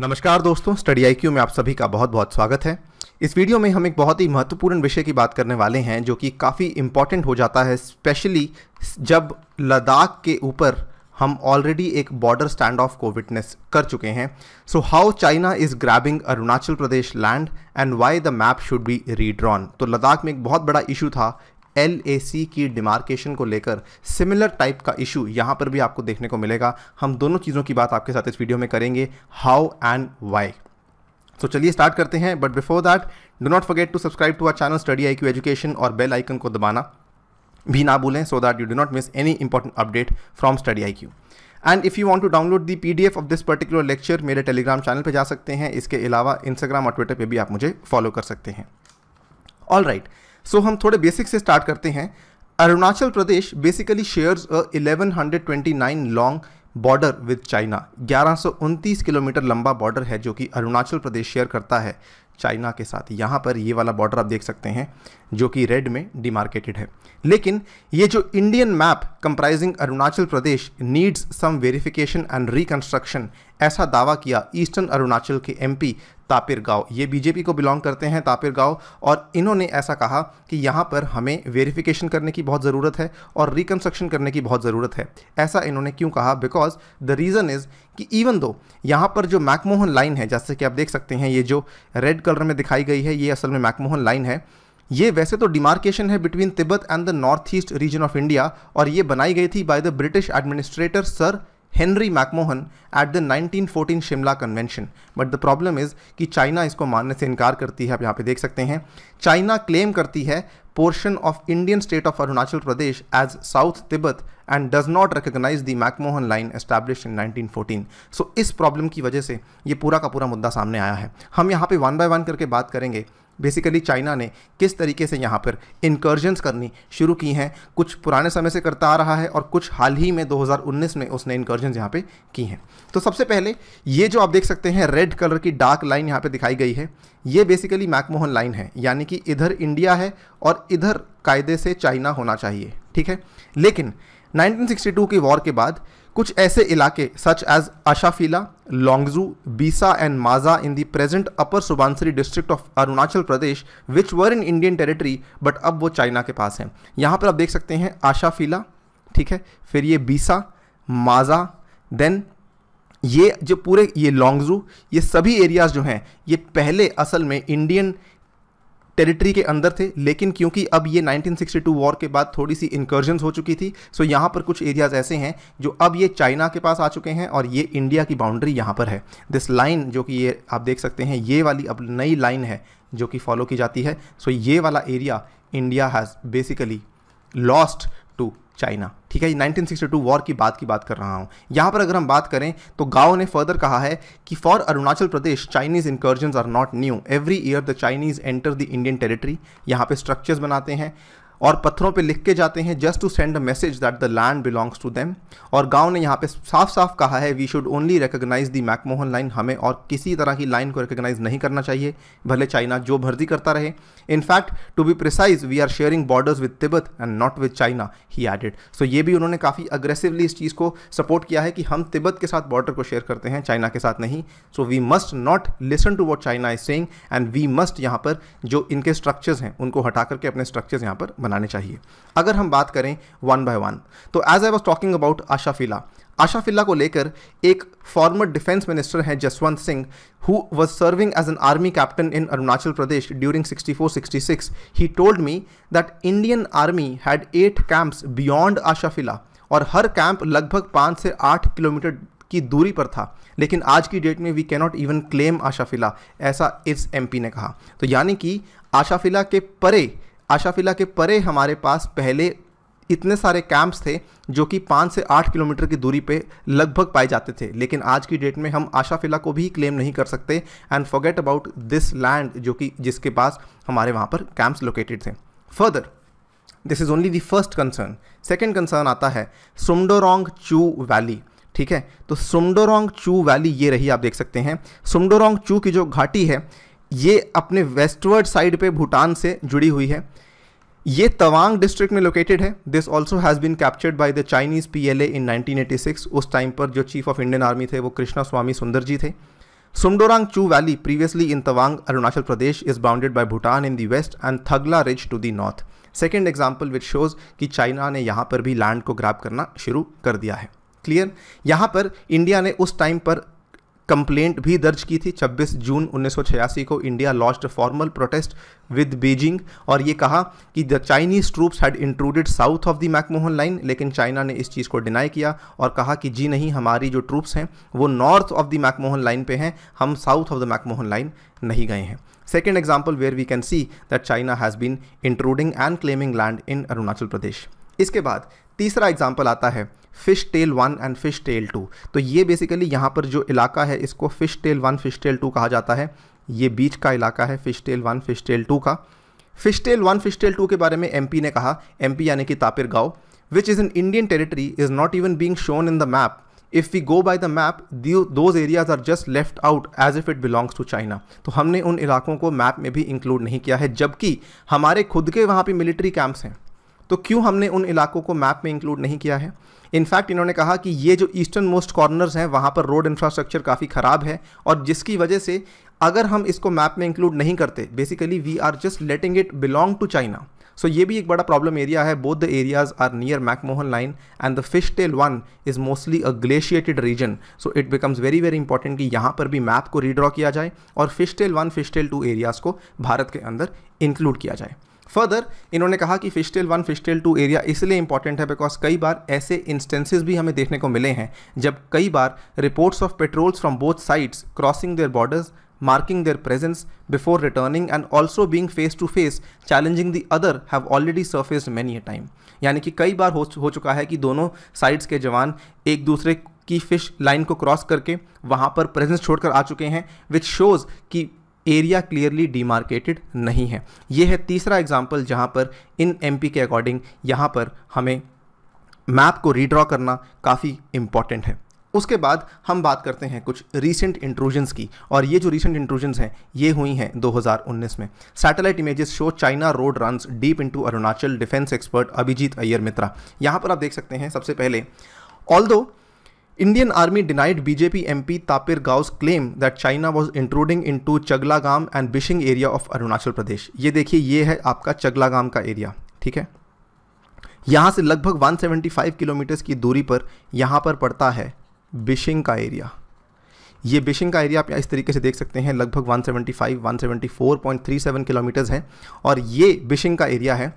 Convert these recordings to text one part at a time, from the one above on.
नमस्कार दोस्तों study IQ में आप सभी का बहुत बहुत स्वागत है। इस वीडियो में हम एक बहुत ही महत्वपूर्ण विषय की बात करने वाले हैं, जो कि काफ़ी इंपॉर्टेंट हो जाता है स्पेशली जब लद्दाख के ऊपर हम ऑलरेडी एक बॉर्डर स्टैंड ऑफ़ को विटनेस कर चुके हैं। So how China is grabbing Arunachal Pradesh land and why the map should be redrawn तो लद्दाख में एक बहुत बड़ा इशू था एल ए सी की डिमार्केशन को लेकर सिमिलर टाइप का इशू यहाँ पर भी आपको देखने को मिलेगा। हम दोनों चीज़ों की बात आपके साथ इस वीडियो में करेंगे हाउ एंड वाई तो चलिए स्टार्ट करते हैं but before that do not forget to subscribe to our channel Study I Q Education और बेल आइकन को दबाना भी ना भूलें so that you do not miss any important update from Study I Q and if you want to download the PDF of this particular lecture मेरे Telegram channel पे जा सकते हैं। इसके अलावा इंस्टाग्राम और ट्विटर पे भी आप मुझे फॉलो कर सकते हैं। All right right. So so, हम थोड़े बेसिक से स्टार्ट करते हैं. Arunachal Pradesh basically shares a 1129 long border with China ग्यारह किलोमीटर लंबा बॉर्डर है जो कि अरुणाचल प्रदेश शेयर करता है चाइना के साथ. यहाँ पर ये वाला बॉर्डर आप देख सकते हैं जो कि रेड में डिमार्केटेड है. लेकिन ये जो Indian map comprising Arunachal Pradesh needs some verification and reconstruction ऐसा दावा किया ईस्टर्न अरुणाचल के एमपी तापिर गाँव ये बीजेपी को बिलोंग करते हैं तापिर गाँव और इन्होंने ऐसा कहा कि यहाँ पर हमें वेरिफिकेशन करने की बहुत ज़रूरत है और रिकन्स्ट्रक्शन करने की बहुत ज़रूरत है। ऐसा इन्होंने क्यों कहा? बिकॉज़ द रीज़न इज़ कि इवन दो यहाँ पर जो मैकमोहन लाइन है, जैसे कि आप देख सकते हैं, ये जो रेड कलर में दिखाई गई है, ये असल में मैकमोहन लाइन है। ये वैसे तो डिमार्केशन है between Tibet and the north east region of India और ये बनाई गई थी by the British administrator sir Henry McMahon at the 1914 Shimla convention but the problem is कि चाइना इसको मानने से इनकार करती है, आप यहाँ पे देख सकते हैं। चाइना क्लेम करती है portion of Indian state of Arunachal Pradesh as south Tibet and does not recognise the McMahon line establish in 1914 so इस प्रॉब्लम की वजह से ये पूरा का पूरा मुद्दा सामने आया है। हम यहाँ पे वन बाय वन करके बात करेंगे। बेसिकली चाइना ने किस तरीके से यहाँ पर इनकर्जन्स करनी शुरू की हैं? कुछ पुराने समय से करता आ रहा है और कुछ हाल ही में 2019 में उसने इनकर्जन्स यहाँ पे की हैं। तो सबसे पहले, ये जो आप देख सकते हैं रेड कलर की डार्क लाइन यहाँ पे दिखाई गई है। ये बेसिकली मैकमोहन लाइन है। यानी कि इधर इंडिया है और इधर कायदे से चाइना होना चाहिए, ठीक है? लेकिन 1962 की वॉर के बाद कुछ ऐसे इलाके सच as Asaphila Longju Bisa and Maja in the present upper Subansiri district of Arunachal Pradesh which were in Indian territory but अब वो चाइना के पास हैं। यहाँ पर आप देख सकते हैं आशाफिला ठीक है? फिर ये बीसा माजा देन ये जो पूरे, ये लोंगजू ये सभी एरियाज़ जो हैं, ये पहले असल में इंडियन टेरिटरी के अंदर थे, लेकिन क्योंकि अब ये 1962 वॉर के बाद थोड़ी सी इंकर्जन हो चुकी थी सो यहाँ पर कुछ एरियाज़ ऐसे हैं जो अब ये चाइना के पास आ चुके हैं और ये इंडिया की बाउंड्री यहाँ पर है। दिस लाइन जो कि ये आप देख सकते हैं, ये वाली अब नई लाइन है जो कि फॉलो की जाती है। सो ये वाला area India has basically lost to China. ठीक है 1962 वॉर की बात की बात कर रहा हूँ। यहाँ पर अगर हम बात करें तो गाओ ने फर्दर कहा है कि for Arunachal Pradesh, Chinese incursion are not new every year the Chinese enter the Indian territory यहाँ पे स्ट्रक्चर्स बनाते हैं। और पत्थरों पे लिख के जाते हैं just to send a message that the land belongs to them और गाँव ने यहाँ पे साफ़ साफ़ कहा है we should only recognise the McMahon line हमें और किसी तरह की लाइन को रिकोगनाइज नहीं करना चाहिए, भले चाइना जो भर्ती करता रहे। In fact to be precise we are sharing borders with Tibet and not with China he added so ये भी उन्होंने काफ़ी अग्रेसिवली इस चीज़ को सपोर्ट किया है कि हम तिब्बत के साथ बॉर्डर को शेयर करते हैं चाइना के साथ नहीं। So we must not listen to what China is saying and we must यहाँ पर जो इनके स्ट्रक्चर्स हैं, उनको हटा करके अपने स्ट्रक्चर्स यहाँ पर बनाने चाहिए। अगर हम बात करें वन बाय वन तो as I was talking about Asha Phila Asha Phila को लेकर एक फॉर्मर डिफेंस मिनिस्टर हैं Jaswant Singh who was serving as an army captain in Arunachal Pradesh during 64-66 he told me that Indian army had at camps beyond Asaphila और हर camp लगभग पाँच से आठ किलोमीटर की दूरी पर था। लेकिन आज की डेट में we cannot even claim Asaphila ऐसा इस एमपी ने कहा। तो यानी कि आशाफिला के परे आशाफिला के परे हमारे पास पहले इतने सारे कैंप्स थे जो कि पाँच से आठ किलोमीटर की दूरी पे लगभग पाए जाते थे। लेकिन आज की डेट में हम आशाफिला को भी क्लेम नहीं कर सकते and forget about this land जो कि जिसके पास हमारे वहाँ पर कैंप्स लोकेटेड थे। Further this is only the first concern second concern आता है सुमडोरोंग चू वैली ठीक है? तो सुमडोरोंग चू वैली ये रही आप देख सकते हैं। सुमडोरोंग चू की जो घाटी है ये अपने वेस्टवर्ड साइड पे भूटान से जुड़ी हुई है। ये तवांग डिस्ट्रिक्ट में लोकेटेड है। This also has been captured by the Chinese P L A in 1986 उस टाइम पर जो चीफ ऑफ़ इंडियन आर्मी थे, वो कृष्णा स्वामी सुंदर जी थे। Sumdorang Chu valley previously in Tawang, Arunachal Pradesh is bounded by Bhutan in the west and Thagla Ridge to the north. Second example which shows कि China ने यहाँ पर भी लैंड को ग्रैब करना शुरू कर दिया है। क्लियर यहाँ पर इंडिया ने उस टाइम पर कंप्लेंट भी दर्ज की थी। 26 जून 1986 को India launch formal protest with Beijing और ये कहा कि the Chinese troops had intruded south of the McMahon line, लेकिन चाइना ने इस चीज़ को डिनाई किया और कहा कि जी नहीं, हमारी जो ट्रूप्स हैं, वो north of the McMahon line पे हैं, हम south of the McMahon line नहीं गए हैं। Second example where we can see that China has been intruding and claiming land in Arunachal Pradesh इसके बाद तीसरा एग्ज़ाम्पल आता है fish tail one and fish tail two तो ये बेसिकली यहाँ पर जो इलाका है, इसको fish tail one fish tail two कहा जाता है। ये बीच का इलाका है fish tail one fish tail two का। Fish tail one fish tail two के बारे में एमपी ने कहा एमपी यानी कि Tapir Gaon which is in Indian territory is not even being shown in the map if we go by the map those areas are just left out as if it belongs to China तो हमने उन इलाकों को map में भी include नहीं किया है, जबकि हमारे खुद के वहाँ पर मिलिट्री कैंप्स हैं। तो क्यों हमने उन इलाकों को मैप में इंक्लूड नहीं किया है? इनफैक्ट इन्होंने कहा कि ये जो ईस्टर्न मोस्ट कॉर्नर्स हैं, वहाँ पर रोड इंफ्रास्ट्रक्चर काफ़ी ख़राब है और जिसकी वजह से अगर हम इसको मैप में इंक्लूड नहीं करते basically we are just letting it belong to China so ये भी एक बड़ा प्रॉब्लम एरिया है। Both the areas are near McMahon line and the fish tail one is mostly a glaciated region so it becomes very very important कि यहाँ पर भी map को रीड्रॉ किया जाए और fish tail one fish tail two areas को भारत के अंदर इंक्लूड किया जाए। फर्दर इन्होंने कहा कि fishtail one fishtail two area इसलिए इंपॉर्टेंट है बिकॉज़ कई बार ऐसे इंस्टेंसेस भी हमें देखने को मिले हैं जब कई बार reports of patrols from both sides crossing their borders marking their presence before returning and also being face to face challenging the other have already surfaced many a time. यानी कि कई बार हो, हो चुका है कि दोनों साइड्स के जवान एक दूसरे की फ़िश लाइन को क्रॉस करके वहाँ पर प्रेजेंस छोड़कर आ चुके हैं विच शोज़ कि एरिया क्लियरली डिमार्केटेड नहीं है। ये है तीसरा एग्ज़ाम्पल जहाँ पर इन एमपी के अकॉर्डिंग यहाँ पर हमें मैप को रीड्रॉ करना काफ़ी इंपॉर्टेंट है। उसके बाद हम बात करते हैं कुछ रीसेंट इंट्रूजन्स की और ये जो रीसेंट इंट्रूजन्स हैं, ये हुई हैं 2019 में। Satellite images show China road runs deep into Arunachal defence expert Abhijit Iyer Mitra यहाँ पर आप देख सकते हैं सबसे पहले all Indian army denied BJP MP Tapir Gao's claim that China was intruding into Chaglagam and Bishing area of Arunachal Pradesh. ये देखिए ये है आपका चगलागाम का एरिया ठीक है यहाँ से लगभग 175 किलोमीटर की दूरी पर यहाँ पर पड़ता है बिशिंग का एरिया ये बिशिंग का एरिया आप इस तरीके से देख सकते हैं लगभग 175 174.37 किलोमीटर्स है और ये बिशिंग का एरिया है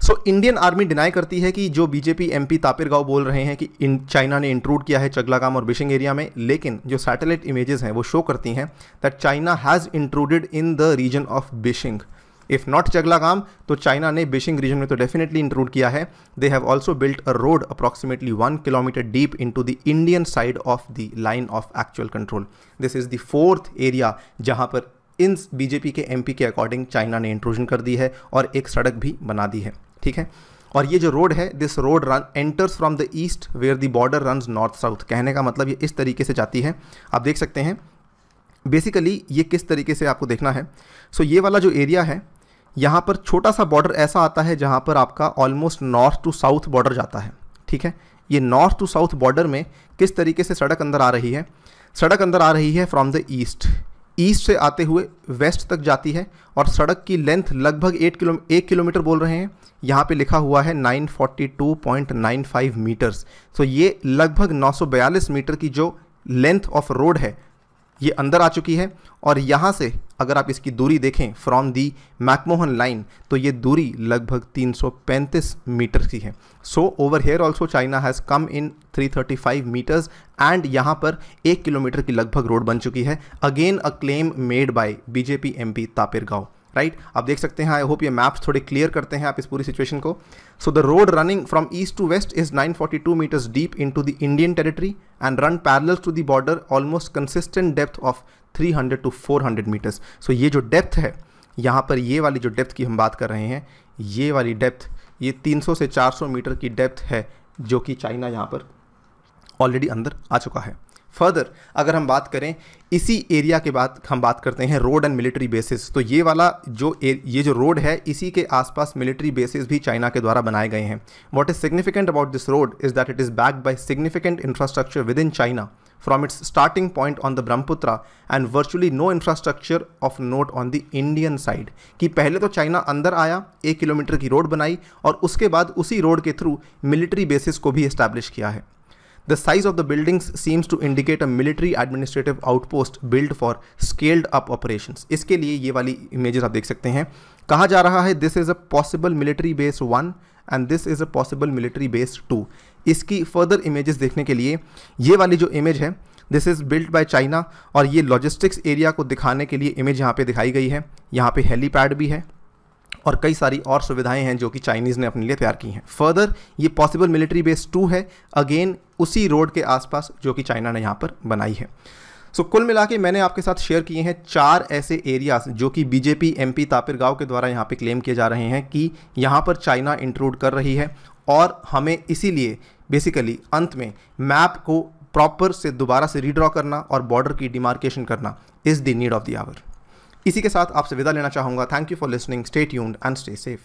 सो इंडियन आर्मी डिनाई करती है कि जो बीजेपी एमपी तापिर गाँव बोल रहे हैं कि इन चाइना ने इंट्रूड किया है चगलागाम और बिशिंग एरिया में, लेकिन जो सैटेलाइट इमेजेस हैं वो शो करती हैं that China has intruded in the region of Bishing if not Chaglagam तो चाइना ने बिशिंग रीजन में तो डेफिनेटली इंक्लूड किया है. They have also built a road approximately one kilometre deep in to the Indian side of the line of actual control this is the fourth area जहाँ पर इन BJP के MP के according China ने intrusion कर दी है और एक सड़क भी बना दी है। ठीक है? और ये जो रोड है this road run enters from the east where the border run north south कहने का मतलब ये इस तरीके से जाती है। आप देख सकते हैं बेसिकली ये किस तरीके से आपको देखना है। सो so, ये वाला जो एरिया है यहाँ पर छोटा सा बॉर्डर ऐसा आता है जहाँ पर आपका almost north to south border जाता है। ठीक है? ये नॉर्थ टू साउथ बॉर्डर में किस तरीके से सड़क अंदर आ रही है? सड़क अंदर आ रही है फ्रॉम द ईस्ट ईस्ट से आते हुए वेस्ट तक जाती है और सड़क की लेंथ लगभग एट किलो, एक किलोमीटर बोल रहे हैं। यहाँ पे लिखा हुआ है 942.95 मीटर्स तो ये लगभग 942 मीटर की जो लेंथ ऑफ़ रोड है, ये अंदर आ चुकी है और यहाँ से अगर आप इसकी दूरी देखें फ्रॉम दी मैकमोहन लाइन तो ये दूरी लगभग 335 मीटर की है। So over here also China has come in 335 metres and यहाँ पर एक किलोमीटर की लगभग रोड बन चुकी है। Again a claim made by BJP MP Tapir Gaon right आप देख सकते हैं आई होप ये मैप्स थोड़े क्लियर करते हैं आप इस पूरी सिचुएशन को. So the road running from east to west is 942 metres deep in to the Indian territory and run parallel to the border almost consistent depth of 300 to 400 metres so ये जो depth है, यहाँ पर ये वाली जो depth की हम बात कर रहे हैं, ये वाली डेप्थ ये 300 से 400 मीटर की डेप्थ है जो कि चाइना यहाँ पर ऑलरेडी अंदर आ चुका है. फर्दर अगर हम बात करें, इसी एरिया के बाद हम बात करते हैं रोड एंड मिलिट्री बेसिस तो ये वाला जो ये जो रोड है, इसी के आसपास मिलिट्री बेसिस भी चाइना के द्वारा बनाए गए हैं। What is significant about this road is that it is backed by significant infrastructure within China from its starting point on the Brahmaputra and virtually no infrastructure of note on the Indian side, कि पहले तो China अंदर आया, एक kilometre की road बनाई और उसके बाद उसी रोड के थ्रू मिलिट्री बेसिस को भी इस्टेब्लिश किया है। The size of the buildings seems to indicate a military administrative outpost built for scaled up operations. इसके लिए ये वाली images आप देख सकते हैं। कहा जा रहा है this is a possible military base one and this is a possible military base two इसकी फर्दर इमेजेस देखने के लिए ये वाली जो इमेज है this is built by China और ये लॉजिस्टिक्स एरिया को दिखाने के लिए इमेज यहाँ पे दिखाई गई है। यहाँ पे हेलीपैड भी है। और कई सारी और सुविधाएँ हैं जो कि चाइनीज़ ने अपने लिए तैयार की हैं। फर्दर ये पॉसिबल मिलिट्री बेस टू है। अगेन उसी रोड के आसपास जो कि चाइना ने यहाँ पर बनाई है। सो so, कुल मिला के मैंने आपके साथ शेयर किए हैं चार ऐसे एरियाज़ जो कि बीजेपी एमपी तापिर के द्वारा यहाँ पे क्लेम किए जा रहे हैं कि यहाँ पर चाइना इंक्लूड कर रही है और हमें इसीलिए बेसिकली अंत में मैप को प्रॉपर से दोबारा से रीड्रॉ करना और बॉर्डर की डिमार्केशन करना is the need of the hour इसी के साथ आपसे विदा लेना चाहूँगा। Thank you for listening stay tuned and stay safe